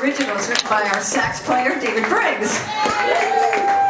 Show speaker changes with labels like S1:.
S1: originals written by our sax player, David Briggs.